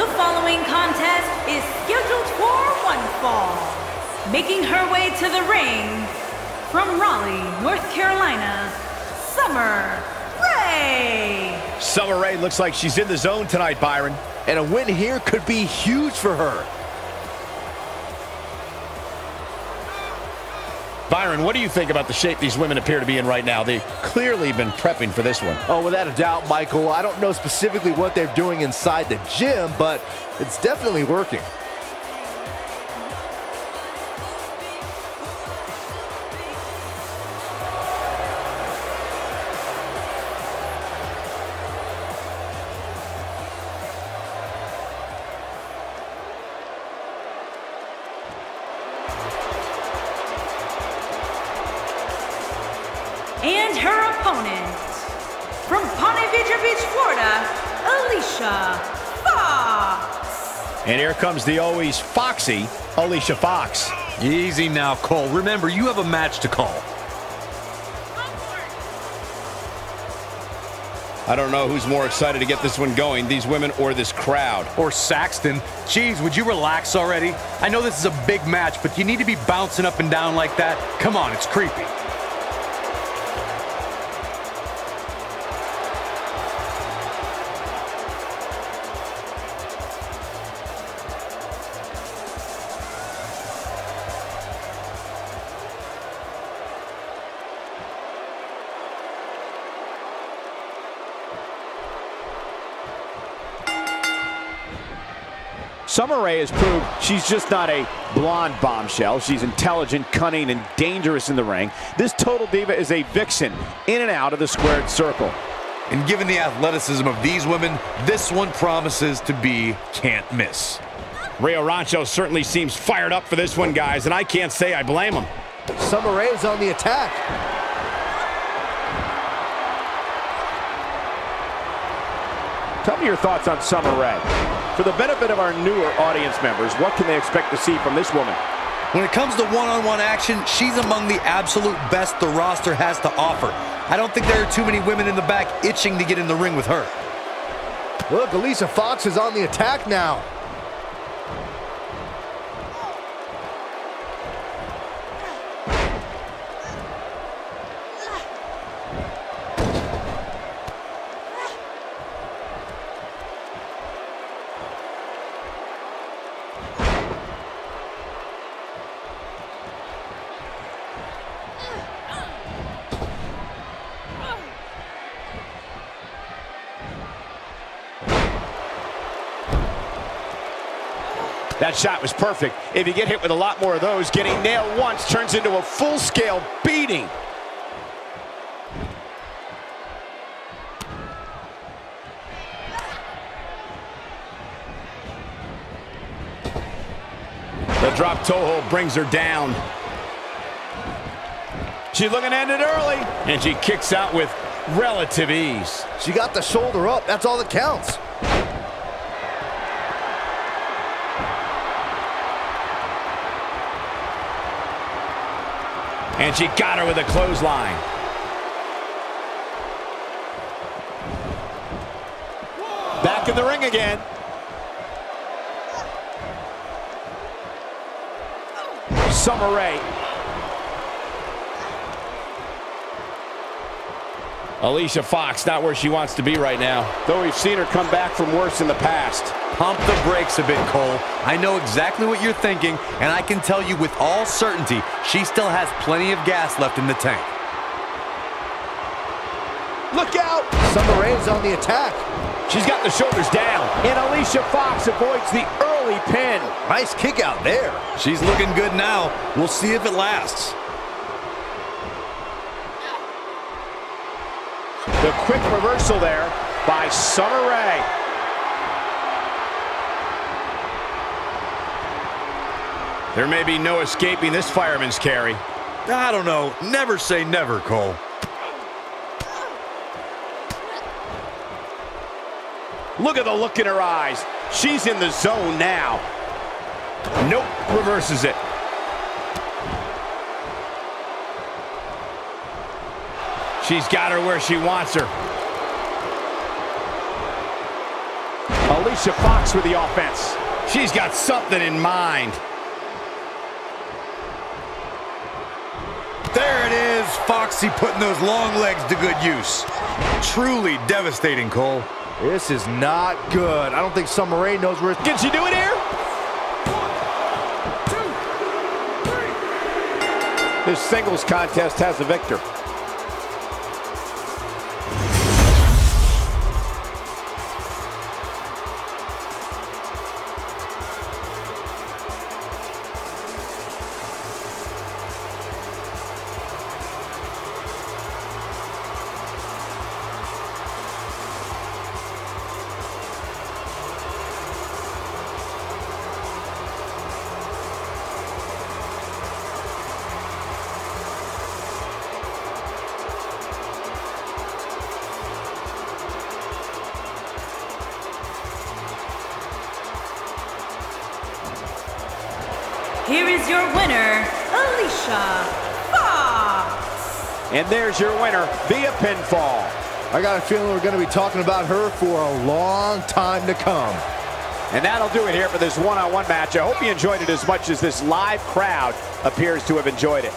The following contest is scheduled for one fall. Making her way to the ring from Raleigh, North Carolina, Summer Rae. Summer Rae looks like she's in the zone tonight, Byron. And a win here could be huge for her. Byron, what do you think about the shape these women appear to be in right now? They've clearly been prepping for this one. Oh, without a doubt, Michael. I don't know specifically what they're doing inside the gym, but it's definitely working. And her opponent from Ponte Vedra Beach, Florida, Alicia Fox. And here comes the always foxy Alicia Fox. Easy now, Cole. Remember, you have a match to call. I don't know who's more excited to get this one going, these women or this crowd. Or Saxton. Jeez, would you relax already? I know this is a big match, but you need to be bouncing up and down like that? Come on, it's creepy. Summer Rae has proved she's just not a blonde bombshell. She's intelligent, cunning, and dangerous in the ring. This Total Diva is a vixen in and out of the squared circle. And given the athleticism of these women, this one promises to be can't miss. Rio Rancho certainly seems fired up for this one, guys, and I can't say I blame him. Summer Rae is on the attack. Tell me your thoughts on Summer Rae. For the benefit of our newer audience members, what can they expect to see from this woman? When it comes to one-on-one action, she's among the absolute best the roster has to offer. I don't think there are too many women in the back itching to get in the ring with her. Look, Alicia Fox is on the attack now. That shot was perfect. If you get hit with a lot more of those, getting nailed once turns into a full-scale beating. The drop toe hold brings her down. She's looking to end it early, and she kicks out with relative ease. She got the shoulder up. That's all that counts. And she got her with a clothesline. Back in the ring again. Summer Rae. Alicia Fox not where she wants to be right now. Though we've seen her come back from worse in the past. Pump the brakes a bit, Cole. I know exactly what you're thinking, and I can tell you with all certainty, she still has plenty of gas left in the tank. Look out! Summer Rae is on the attack. She's got the shoulders down. And Alicia Fox avoids the early pin. Nice kick out there. She's looking good now. We'll see if it lasts. The quick reversal there by Summer Rae. There may be no escaping this fireman's carry. I don't know. Never say never, Cole. Look at the look in her eyes. She's in the zone now. Nope, reverses it. She's got her where she wants her. Alicia Fox with the offense. She's got something in mind. There it is, Foxy putting those long legs to good use. Truly devastating, Cole. This is not good. I don't think Summer Rae knows where. it's... Can she do it here? This singles contest has a victor. Here is your winner, Alicia Fox. And there's your winner via pinfall. I got a feeling we're going to be talking about her for a long time to come. And that'll do it here for this one-on-one -on -one match. I hope you enjoyed it as much as this live crowd appears to have enjoyed it.